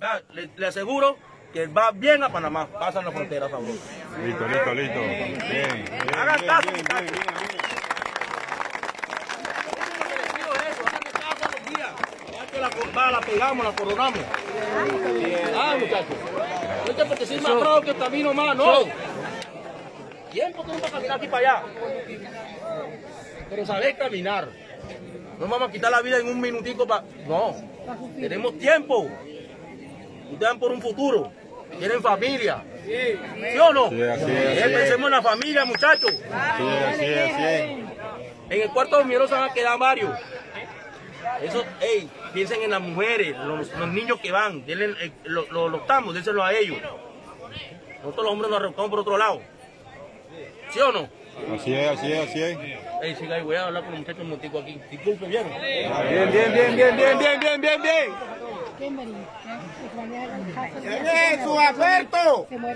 Ah, Le, le aseguro que va bien a Panamá. Pasan la frontera, favor. Listo, listo, listo. Bien, bien, Hagan caso, muchachos. La, la pegamos, la coronamos. Ah, muchachos. No es porque soy más bravo que camino más, no. Tiempo tengo para caminar aquí para allá. Pero saber caminar. No vamos a quitar la vida en un minutico para. No. Tenemos tiempo. Ustedes van por un futuro. Tienen familia. ¿Sí o no? Sí, así es, así Eh. Pensemos en la familia, muchachos. Sí, así es, así es. En el cuarto dormidero se van a quedar varios. Eso, ey, piensen en las mujeres, los, los niños que van, denle, eh, lo, lo, lo estamos, déselo a ellos. Nosotros los hombres nos arrancamos por otro lado. ¿Sí o no? Así es, así es, así es. Ey, siga ahí, voy a hablar con los muchachos un momentico aquí. Disculpe, ¿vieron? Bien, bien, bien, bien, bien, bien, bien, bien, bien. Kimberly, que fue